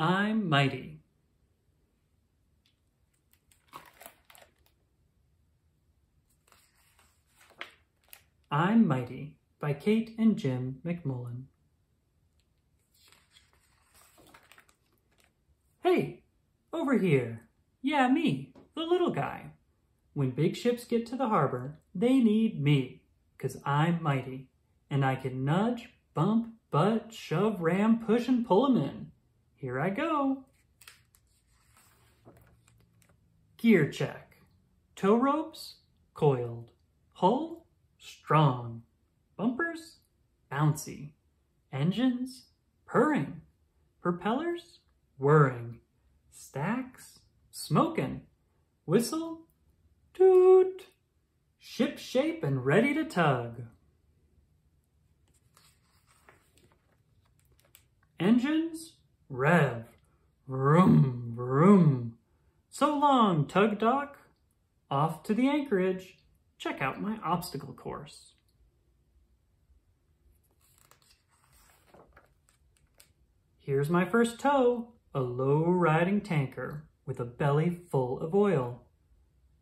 I'm mighty. I'm Mighty by Kate and Jim McMullan. Hey, over here. Yeah, me, the little guy. When big ships get to the harbor, they need me, 'cause I'm mighty, and I can nudge, bump, butt, shove, ram, push, and pull 'em in. Here I go. Gear check. Tow ropes, coiled. Hull, strong. Bumpers, bouncy. Engines, purring. Propellers, whirring. Stacks, smoking. Whistle, toot. Ship shape and ready to tug. Engines, rev. Vroom, vroom. So long, tug dock. Off to the anchorage. Check out my obstacle course. Here's my first tow, a low-riding tanker with a belly full of oil.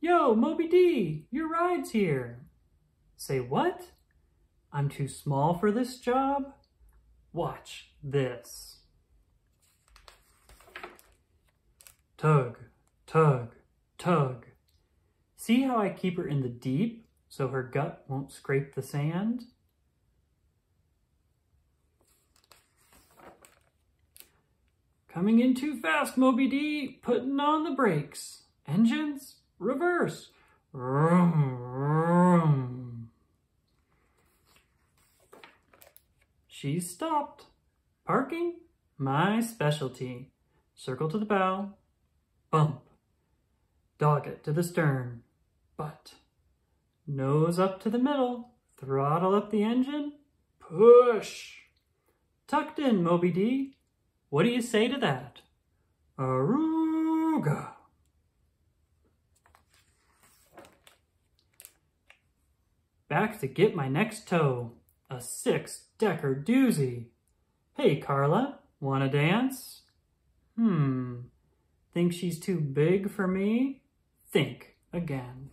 Yo, Moby D, your ride's here. Say what? I'm too small for this job? Watch this. Tug, tug, tug. See how I keep her in the deep so her gut won't scrape the sand? Coming in too fast, Moby D. Putting on the brakes. Engines, reverse. Vroom, vroom. She's stopped. Parking, my specialty. Circle to the bow. Bump. Dog it to the stern. Butt. Nose up to the middle. Throttle up the engine. Push. Tucked in, Moby D. What do you say to that? Aruga. Back to get my next tow, A six-decker doozy. Hey, Carla, wanna dance? Hmm, think she's too big for me? Think again.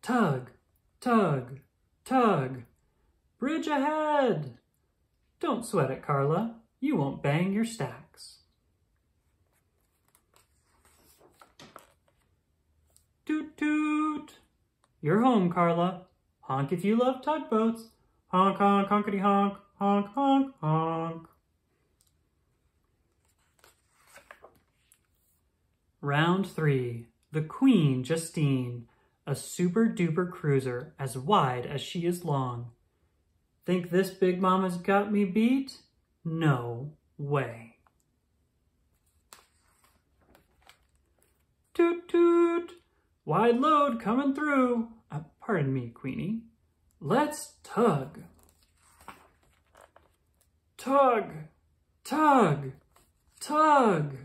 Tug, tug, tug. Bridge ahead. Don't sweat it, Carla. You won't bang your stacks. Toot toot. You're home, Carla. Honk if you love tugboats. Honk, honk, honkety honk, honk, honk, honk. Round three. The Queen Justine, a super duper cruiser as wide as she is long. Think this big mama's got me beat? No way. Toot toot! Wide load coming through. Uh, pardon me, Queenie. Let's tug. Tug, tug, tug.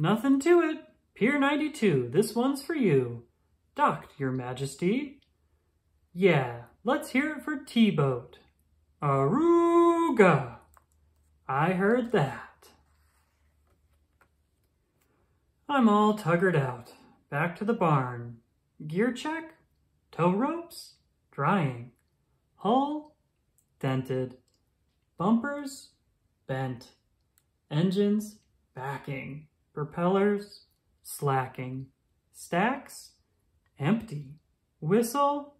Nothing to it. Pier 92, this one's for you. Docked, your majesty. Yeah, let's hear it for T-Boat. Aruga! I heard that. I'm all tuggered out. Back to the barn. Gear check? Tow ropes? Drying. Hull? Dented. Bumpers? Bent. Engines? Backing. Propellers? Slacking. Stacks? Empty. Whistle?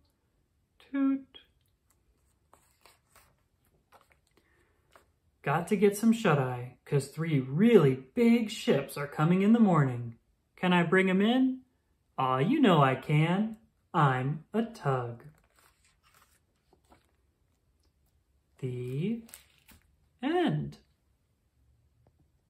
Toot. Got to get some shut-eye, cause three really big ships are coming in the morning. Can I bring 'em in? Aw, you know I can. I'm a tug. The end.